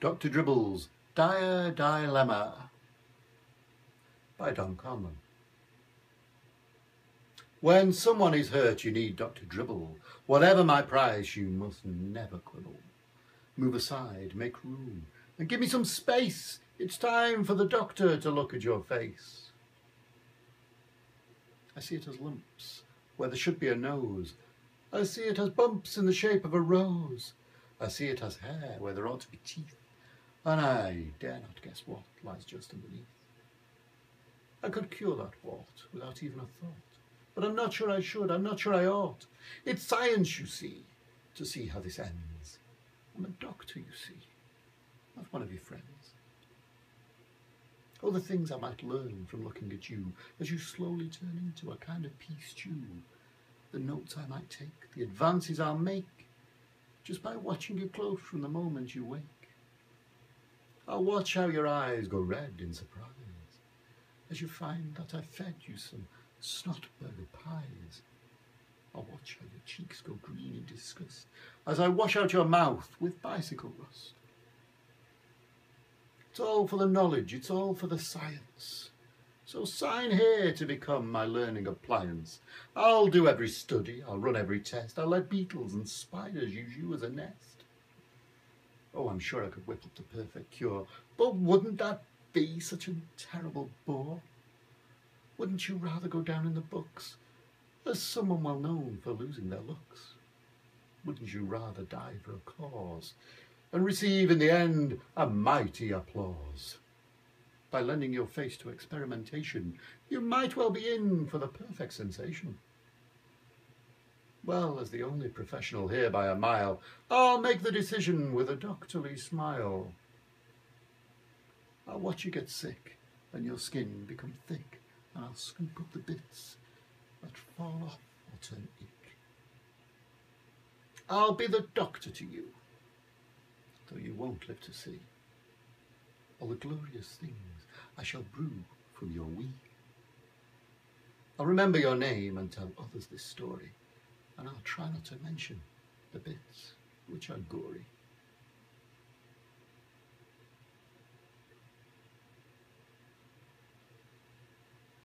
Dr. Dribble's Dire Dilemma by Dom Conlon. When someone is hurt, you need Dr. Dribble. Whatever my price, you must never quibble. Move aside, make room, and give me some space. It's time for the doctor to look at your face. I see it as lumps where there should be a nose. I see it as bumps in the shape of a rose. I see it as hair where there ought to be teeth, Oh, and I dare not guess what lies just underneath. I could cure that wart without even a thought, but I'm not sure I should, I'm not sure I ought. It's science, you see, to see how this ends. I'm a doctor, you see, not one of your friends. Oh, the things I might learn from looking at you as you slowly turn into a kind of peace stew. The notes I might take, the advances I'll make, just by watching you close from the moment you wake. I'll watch how your eyes go red in surprise as you find that I fed you some snot-burger pies. I'll watch how your cheeks go green in disgust as I wash out your mouth with bicycle rust. It's all for the knowledge, it's all for the science. So sign here to become my learning appliance. I'll do every study, I'll run every test, I'll let beetles and spiders use you as a nest. Oh, I'm sure I could whip up the perfect cure, but wouldn't that be such a terrible bore? Wouldn't you rather go down in the books as someone well known for losing their looks? Wouldn't you rather die for a cause and receive in the end a mighty applause? By lending your face to experimentation, you might well be in for the perfect sensation. Well, as the only professional here by a mile, I'll make the decision with a doctorly smile. I'll watch you get sick and your skin become thick, and I'll scoop up the bits that fall off or turn ink. I'll be the doctor to you, though you won't live to see all the glorious things I shall brew from your wee. I'll remember your name and tell others this story, and I'll try not to mention the bits which are gory.